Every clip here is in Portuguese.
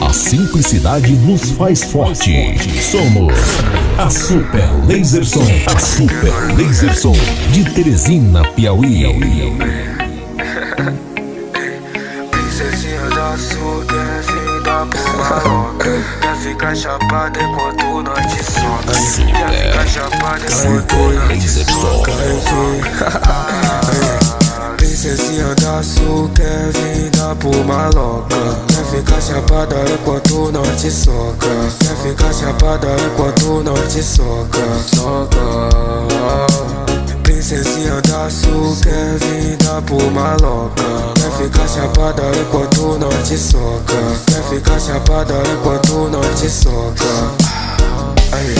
A simplicidade nos faz forte. Somos a Super Laser Som. A Super Laser Som de Teresina, Piauí. Princesinha da sul, quer vir da maloca Quer ficar chapada enquanto nós te soca Quer ficar chapada enquanto nós te soca Princesinha da sul, quer vir da maloca Quer ficar chapada enquanto nós te soca. Quer ficar chapada enquanto nós te soca. Soca. Princesinha da sul, quer vir da maloca. Quer ficar chapada enquanto nós te soca. Quer ficar chapada enquanto nós te soca. Aí.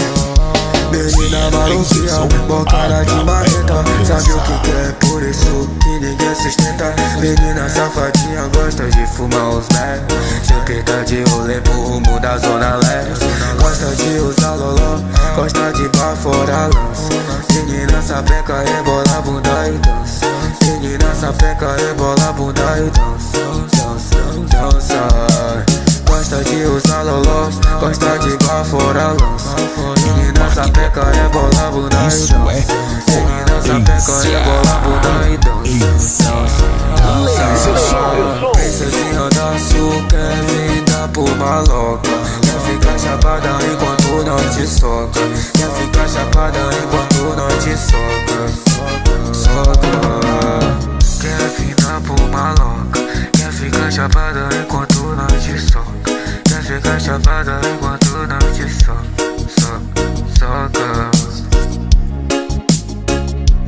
Menina maluquinha, bocada de marreta. Sabe o que quer, por isso ninguém sustenta Menina safadinha, gosta de fumar os mel Sempre tá de rolê pro rumo da zona leste. Gosta de usar loló, gosta de baforar lança Menina sapeca, rebola bunda e dança. Menina sapeca, rebola bunda e dança. Dança, dança Gosta de usar loló, gosta de baforar lança Menina sapeca, rebola bunda e é dança. Menina sapeca, rebola por maloca. Quer ficar chapada enquanto nós te soca. Quer ficar chapada enquanto nós te soca. Soca. Quer da por maloca. Quer ficar chapada enquanto nós te soca. Quer ficar chapada enquanto nós te soca. Soca, soca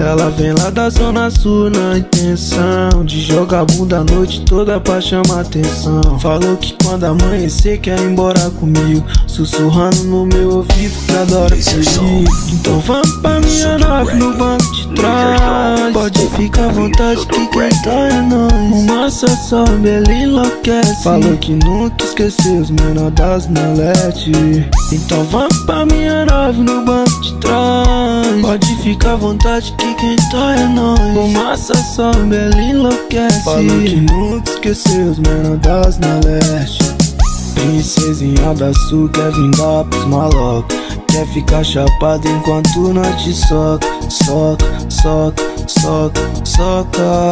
Ela vem lá da zona sul na intenção De jogar a bunda a noite toda pra chamar atenção. Falou que quando amanhecer quer ir embora comigo. Sussurrando no meu ouvido que adora fugir Então vamos pra minha nave no banco de trás. Pode ficar à vontade que quem tá é nós. Uma só ele enlouquece. Falou que nunca esqueceu os menores das Nolete Então vamos pra minha nave no banco Pode ficar à vontade que quem tá é nós. Fumaça sobe, ele enlouquece. Falou que nunca esqueceu os menores das Nolete Princesinha da sul quer vingar pros malocos Quer ficar chapado enquanto nós te soca Soca, soca, soca, soca.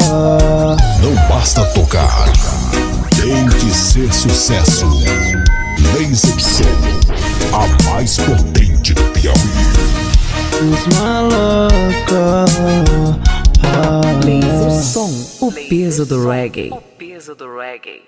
Não basta tocar, tem que ser sucesso. Laser Som, a mais potente do Piauí. Ah, Laser Som, o peso do reggae. O peso do reggae.